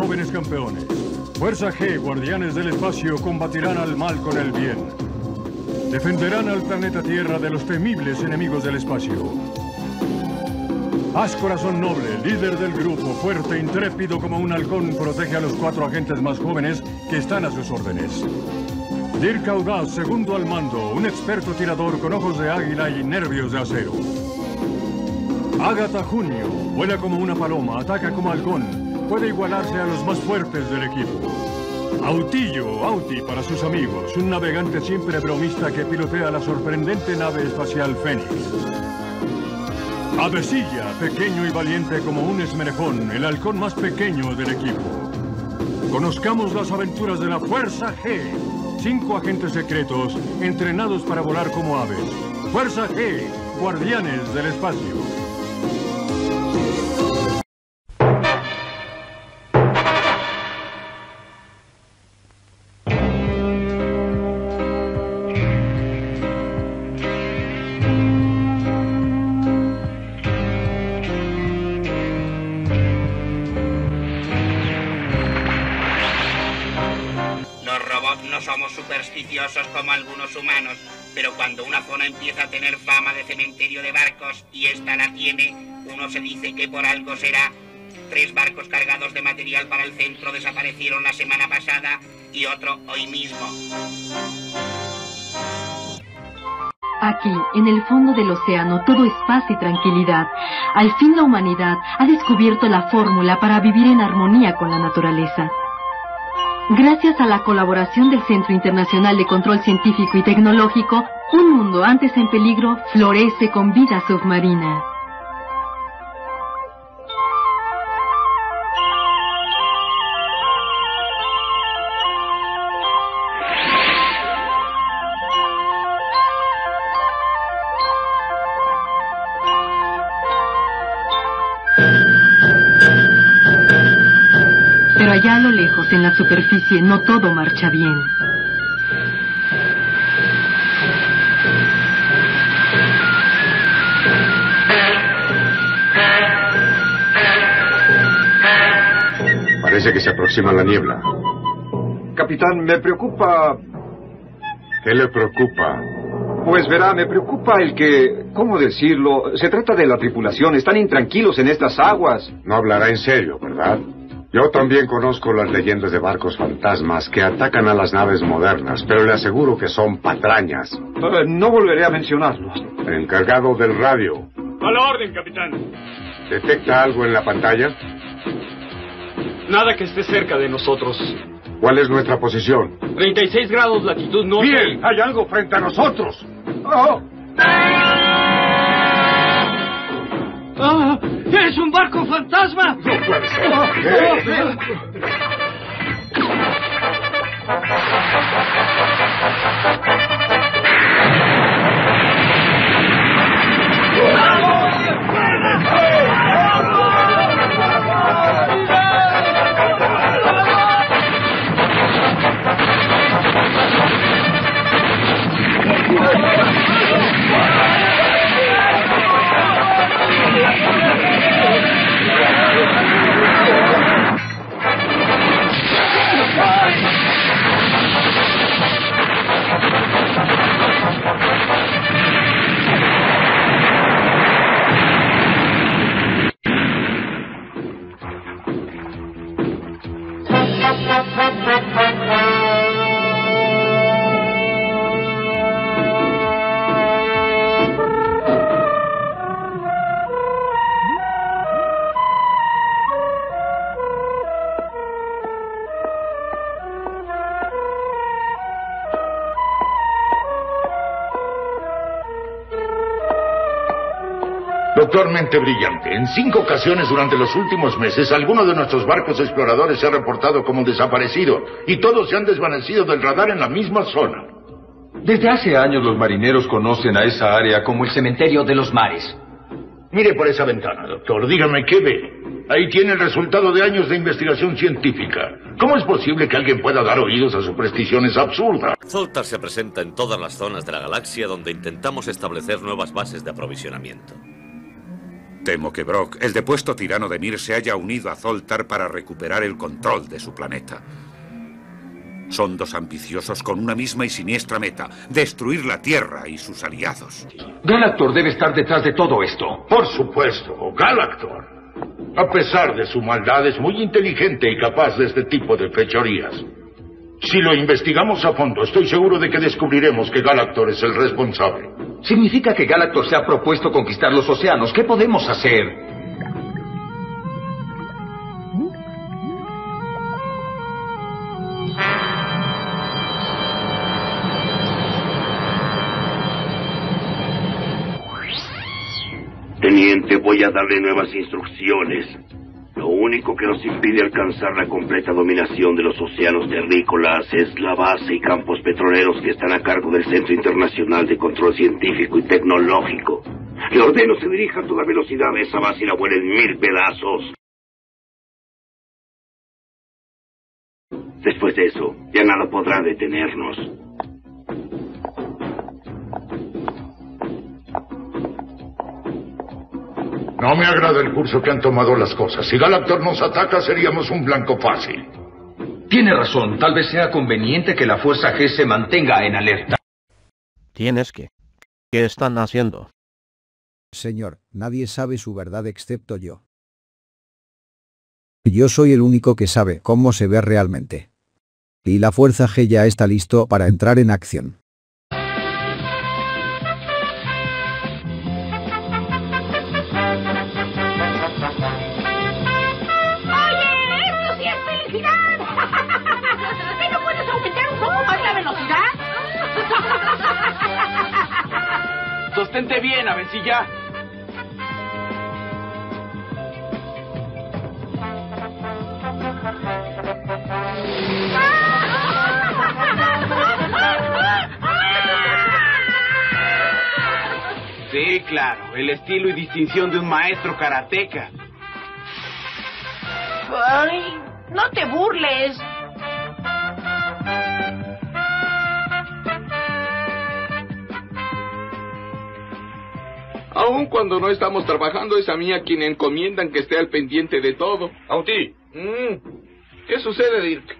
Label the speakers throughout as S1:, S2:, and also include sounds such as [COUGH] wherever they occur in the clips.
S1: Jóvenes campeones. Fuerza G, guardianes del espacio, combatirán al mal con el bien. Defenderán al planeta Tierra de los temibles enemigos del espacio. Haz corazón noble, líder del grupo, fuerte, intrépido como un halcón, protege a los cuatro agentes más jóvenes que están a sus órdenes. Dirk Audaz, segundo al mando, un experto tirador con ojos de águila y nervios de acero. Agatha Junio, vuela como una paloma, ataca como halcón, puede igualarse a los más fuertes del equipo. Autillo, Auti para sus amigos, un navegante siempre bromista que pilotea la sorprendente nave espacial Fénix. Avesilla, pequeño y valiente como un esmerejón, el halcón más pequeño del equipo. Conozcamos las aventuras de la Fuerza G. Cinco agentes secretos entrenados para volar como aves. Fuerza G, guardianes del espacio.
S2: Barcos y esta la tiene, uno se dice que por algo será. Tres barcos cargados de material para el centro desaparecieron la semana pasada y otro hoy mismo.
S3: Aquí, en el fondo del océano, todo es paz y tranquilidad. Al fin la humanidad ha descubierto la fórmula para vivir en armonía con la naturaleza. Gracias a la colaboración del Centro Internacional de Control Científico y Tecnológico, un mundo antes en peligro florece con vida submarina. allá a lo lejos, en la superficie, no todo marcha bien.
S4: Parece que se aproxima la niebla.
S5: Capitán, me preocupa...
S4: ¿Qué le preocupa?
S5: Pues verá, me preocupa el que... ¿Cómo decirlo? Se trata de la tripulación. Están intranquilos en estas aguas.
S4: No hablará en serio, ¿verdad? Yo también conozco las leyendas de barcos fantasmas que atacan a las naves modernas, pero le aseguro que son patrañas.
S5: Eh, no volveré a mencionarlo.
S4: Encargado del radio.
S6: A la orden, capitán.
S4: ¿Detecta algo en la pantalla?
S6: Nada que esté cerca de nosotros.
S4: ¿Cuál es nuestra posición?
S6: 36 grados latitud norte.
S4: Bien, hay algo frente a nosotros. ¡Oh!
S6: ¡Ah! ¡Es un barco fantasma!
S4: ¡No puede ser!
S7: Doctormente brillante. En cinco ocasiones durante los últimos meses, alguno de nuestros barcos exploradores se ha reportado como desaparecido y todos se han desvanecido del radar en la misma zona.
S8: Desde hace años los marineros conocen a esa área como el cementerio de los mares.
S7: Mire por esa ventana, doctor. Dígame qué ve. Ahí tiene el resultado de años de investigación científica. ¿Cómo es posible que alguien pueda dar oídos a supersticiones absurdas?
S9: Zoltar se presenta en todas las zonas de la galaxia donde intentamos establecer nuevas bases de aprovisionamiento.
S10: Temo que Brock, el depuesto tirano de Mir, se haya unido a Zoltar para recuperar el control de su planeta. Son dos ambiciosos con una misma y siniestra meta, destruir la Tierra y sus aliados.
S8: Galactor debe estar detrás de todo esto.
S7: Por supuesto, Galactor. A pesar de su maldad, es muy inteligente y capaz de este tipo de fechorías. Si lo investigamos a fondo, estoy seguro de que descubriremos que Galactor es el responsable.
S8: Significa que Galactor se ha propuesto conquistar los océanos. ¿Qué podemos hacer?
S11: Teniente, voy a darle nuevas instrucciones. Lo único que nos impide alcanzar la completa dominación de los océanos terrícolas es la base y campos petroleros que están a cargo del Centro Internacional de Control Científico y Tecnológico. Le ordeno se dirija a toda velocidad a esa base y la vuela en mil pedazos. Después de eso, ya nada podrá detenernos.
S7: No me agrada el curso que han tomado las cosas. Si Galactor nos ataca, seríamos un blanco fácil.
S8: Tiene razón. Tal vez sea conveniente que la Fuerza G se mantenga en alerta.
S12: Tienes que. ¿Qué están haciendo?
S13: Señor, nadie sabe su verdad excepto yo. Yo soy el único que sabe cómo se ve realmente. Y la Fuerza G ya está listo para entrar en acción.
S6: Sostente bien, a ver si ya. Sí, claro, el estilo y distinción de un maestro karateca.
S14: ¡Ay! ¡No te burles!
S15: Aun cuando no estamos trabajando, es a mí a quien encomiendan que esté al pendiente de todo.
S16: Auti.
S15: ¿Qué sucede, Dirk?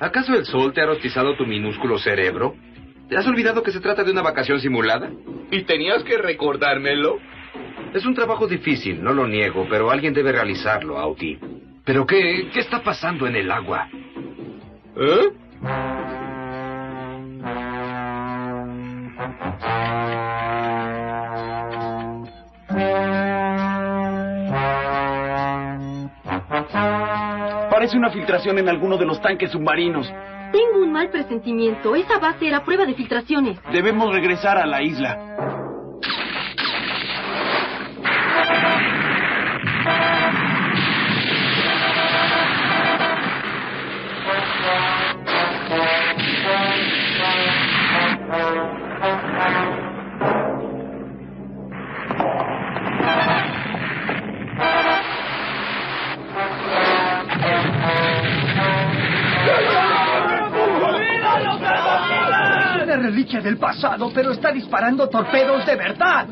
S16: ¿Acaso el sol te ha rostizado tu minúsculo cerebro? ¿Te has olvidado que se trata de una vacación simulada?
S15: ¿Y tenías que recordármelo?
S16: Es un trabajo difícil, no lo niego, pero alguien debe realizarlo, Auti. ¿Pero qué, qué está pasando en el agua?
S15: ¿Eh?
S6: Parece una filtración en alguno de los tanques submarinos.
S3: Tengo un mal presentimiento. Esa base era prueba de filtraciones.
S6: Debemos regresar a la isla.
S17: Está disparando torpedos de verdad.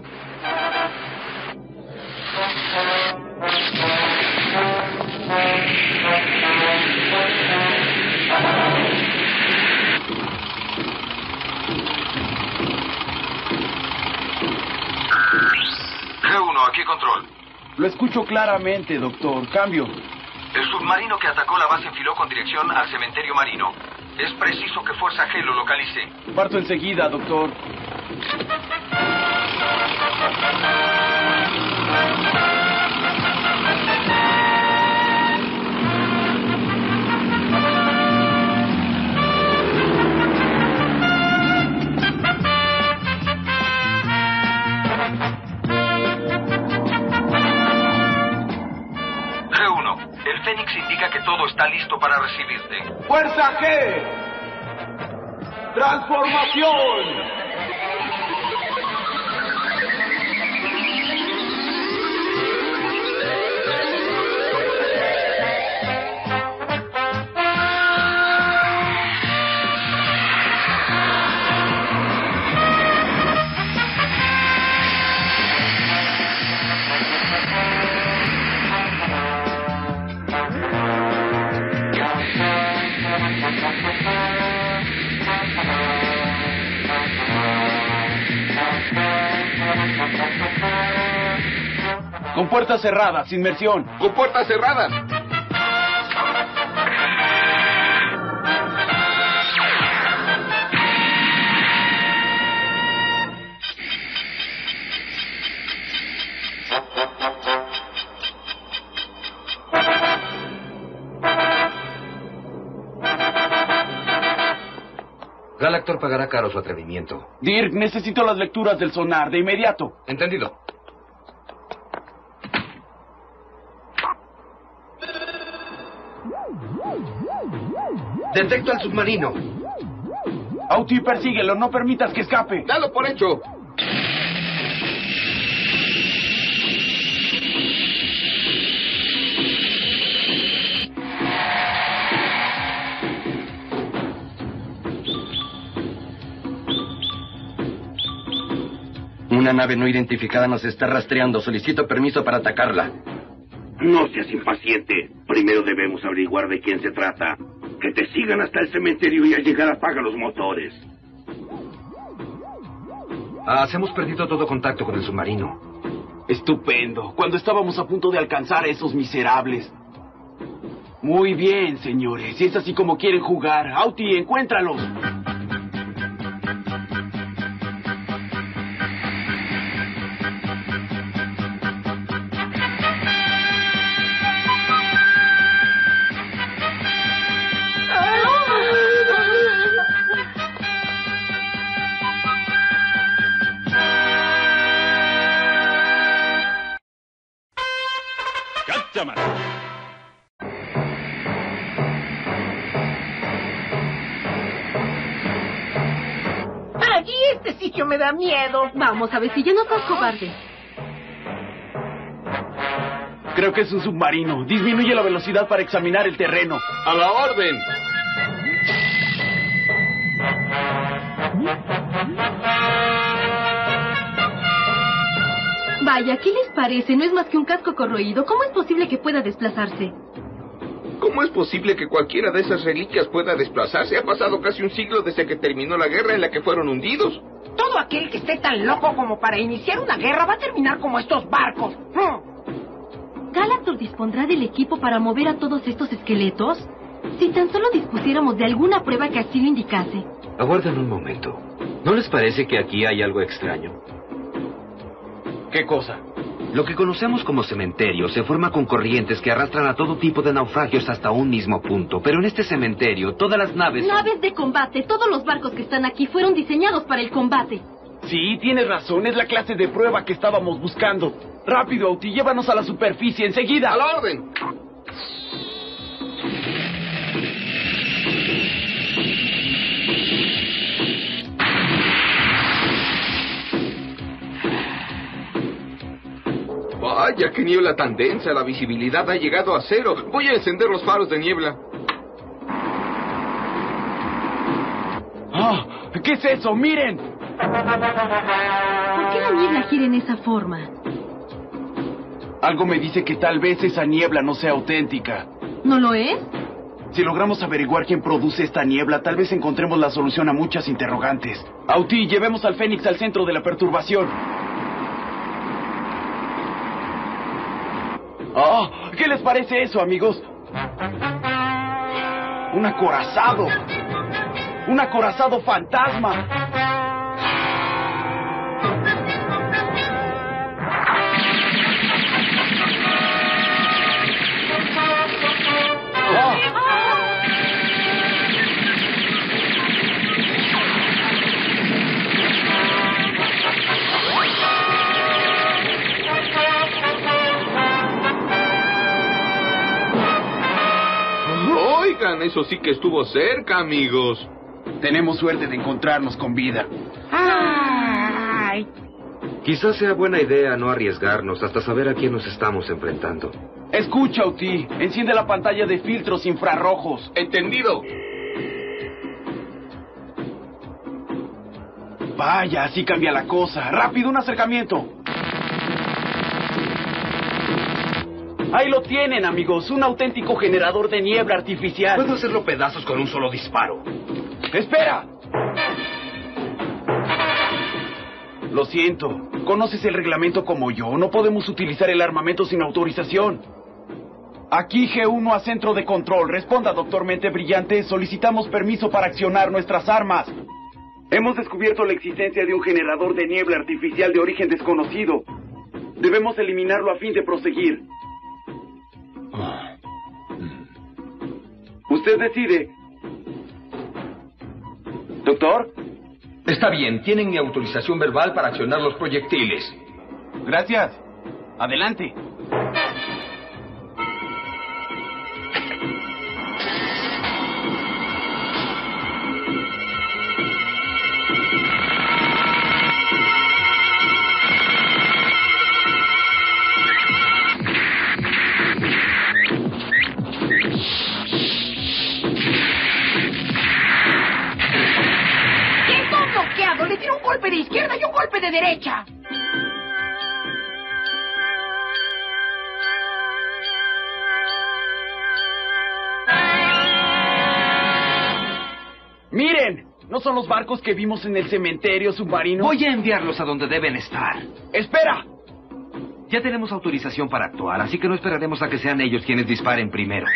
S8: G1, aquí control.
S6: Lo escucho claramente, doctor. Cambio.
S8: El submarino que atacó la base enfiló con dirección al cementerio marino. Es preciso que Fuerza G lo localice.
S6: Parto enseguida, doctor.
S8: G1, el Fénix indica que todo está listo para recibirte.
S6: ¡Fuerza G! ¡Transformación!
S18: Puertas cerradas, inmersión.
S15: Con puertas cerradas.
S16: Galactor pagará caro su atrevimiento.
S18: Dirk, necesito las lecturas del sonar, de inmediato.
S16: Entendido. Detecto al submarino.
S18: Auti, persíguelo, no permitas que escape.
S15: Dalo por hecho.
S19: Una nave no identificada nos está rastreando. Solicito permiso para atacarla.
S11: No seas impaciente. Primero debemos averiguar de quién se trata. Que te sigan hasta el cementerio y al llegar apaga los motores.
S16: Ah, hemos perdido todo contacto con el submarino.
S18: Estupendo. Cuando estábamos a punto de alcanzar a esos miserables. Muy bien, señores. Es así como quieren jugar. Auti, encuéntralos.
S14: Allí este sitio me da miedo.
S3: Vamos, avecilla, no seas cobarde.
S18: Creo que es un submarino. Disminuye la velocidad para examinar el terreno.
S15: A la orden.
S3: Vaya, ¿qué les parece? No es más que un casco corroído. ¿Cómo es posible que pueda desplazarse?
S15: ¿Cómo es posible que cualquiera de esas reliquias pueda desplazarse? Ha pasado casi un siglo desde que terminó la guerra en la que fueron hundidos.
S14: Todo aquel que esté tan loco como para iniciar una guerra va a terminar como estos barcos. Hmm.
S3: ¿Galactor dispondrá del equipo para mover a todos estos esqueletos? Si tan solo dispusiéramos de alguna prueba que así lo indicase.
S16: Aguarden un momento. ¿No les parece que aquí hay algo extraño?
S18: ¿Qué cosa?
S16: Lo que conocemos como cementerio se forma con corrientes que arrastran a todo tipo de naufragios hasta un mismo punto. Pero en este cementerio, todas las naves... son-
S3: Naves de combate. Todos los barcos que están aquí fueron diseñados para el combate.
S18: Sí, tienes razón. Es la clase de prueba que estábamos buscando. Rápido, Auti, llévanos a la superficie enseguida.
S15: A la orden. Vaya, qué niebla tan densa. La visibilidad ha llegado a cero. Voy a encender los faros de niebla.
S18: Ah, ¿Qué es eso? ¡Miren!
S3: ¿Por qué la niebla gira en esa forma?
S18: Algo me dice que tal vez esa niebla no sea auténtica.
S3: ¿No lo es?
S18: Si logramos averiguar quién produce esta niebla, tal vez encontremos la solución a muchas interrogantes. Auti, llevemos al Fénix al centro de la perturbación. ¡Ah! ¿Qué les parece eso, amigos? Un acorazado. Un acorazado fantasma.
S15: Eso sí que estuvo cerca, amigos.
S18: Tenemos suerte de encontrarnos con vida.
S14: Ay.
S16: Quizás sea buena idea no arriesgarnos hasta saber a quién nos estamos enfrentando.
S18: Escucha, Uti. Enciende la pantalla de filtros infrarrojos.
S15: Entendido.
S18: Vaya, así cambia la cosa. Rápido, un acercamiento. Ahí lo tienen, amigos. Un auténtico generador de niebla artificial.
S19: Puedo hacerlo pedazos con un solo disparo.
S18: ¡Espera! Lo siento. Conoces el reglamento como yo. No podemos utilizar el armamento sin autorización. Aquí G1 a centro de control. Responda, doctor Mente Brillante. Solicitamos permiso para accionar nuestras armas. Hemos descubierto la existencia de un generador de niebla artificial de origen desconocido. Debemos eliminarlo a fin de proseguir. Usted decide. Doctor.
S19: Está bien, tienen mi autorización verbal para accionar los proyectiles.
S18: Gracias. Adelante. Los barcos que vimos en el cementerio submarino?
S16: Voy a enviarlos a donde deben estar.
S18: ¡Espera!
S16: Ya tenemos autorización para actuar, así que no esperaremos a que sean ellos quienes disparen primero.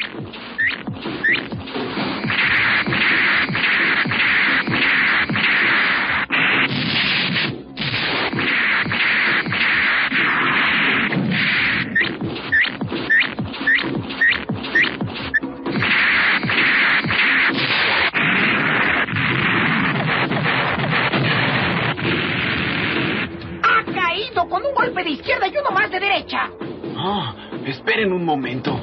S18: Esperen un momento.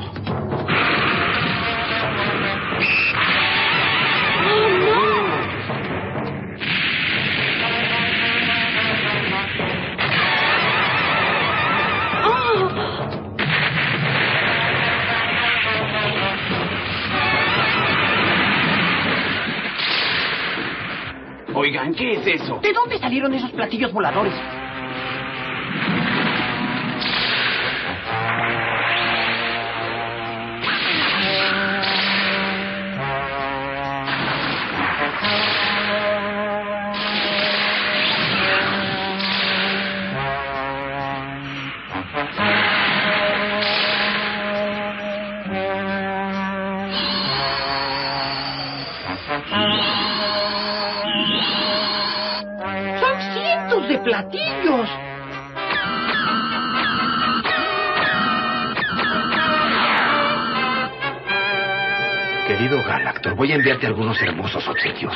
S18: Oigan, ¿qué es eso?
S14: ¿De dónde salieron esos platillos voladores? De platillos!
S16: Querido Galactor, voy a enviarte algunos hermosos obsequios.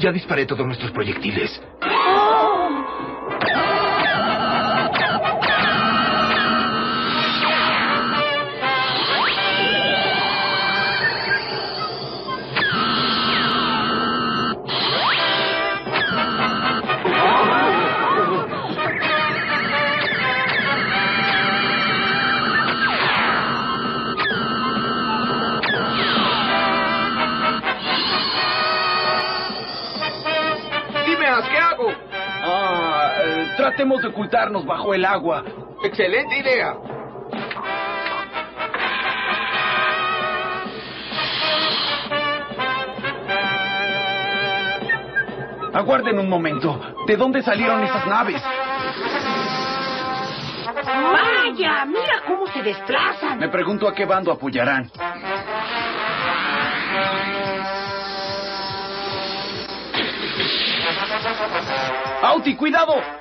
S16: Ya disparé todos nuestros proyectiles.
S18: Tratemos de ocultarnos bajo el agua.
S15: Excelente idea.
S18: Aguarden un momento. ¿De dónde salieron esas naves?
S14: ¡Vaya! ¡Mira cómo se desplazan!
S18: Me pregunto a qué bando apoyarán. ¡Auti, cuidado!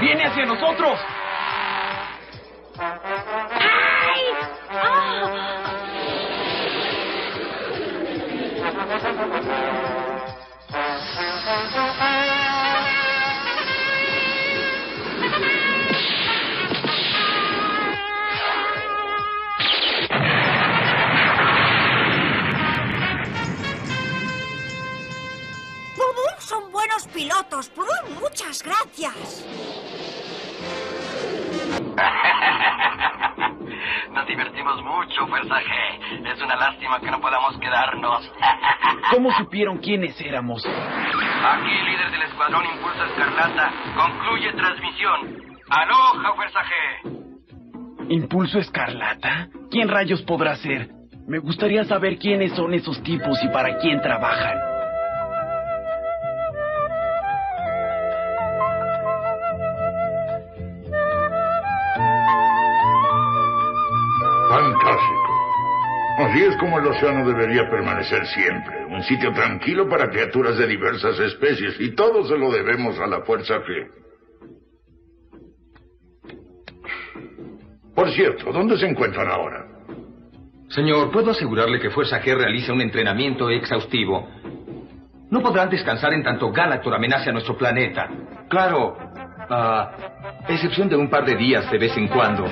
S18: ¡Viene hacia nosotros!
S14: ¡Ah!
S20: Pilotos. Muchas gracias. [LAUGHS]
S19: Nos divertimos mucho, Fuerza G. Es una lástima que no podamos quedarnos. [LAUGHS]
S18: ¿Cómo supieron quiénes éramos?
S19: Aquí, líder del Escuadrón Impulso Escarlata. Concluye transmisión. Aloha, Fuerza G.
S18: ¿Impulso Escarlata? ¿Quién rayos podrá ser? Me gustaría saber quiénes son esos tipos y para quién trabajan.
S7: Así es como el océano debería permanecer siempre. Un sitio tranquilo para criaturas de diversas especies. Y todo se lo debemos a la Fuerza G. Por cierto, ¿dónde se encuentran ahora?
S8: Señor, puedo asegurarle que Fuerza G realiza un entrenamiento exhaustivo. No podrán descansar en tanto Galactor amenace a nuestro planeta. Claro, a excepción de un par de días de vez en cuando.